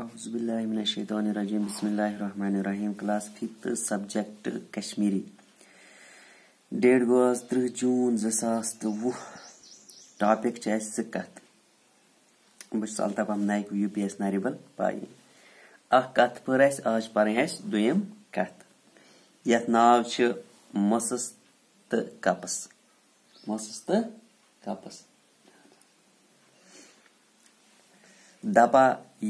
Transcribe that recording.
अज़बिल्लाशैतरजीम बसमीम class fifth subject Kashmiri date गस तृह June जो सास तो वह टॉपिक कत बस Altaf Naik U P S नारिबल पाई अत पर आज पढ़ दुम कत ये नाव मसस तो कपस मसस तो कपस दपा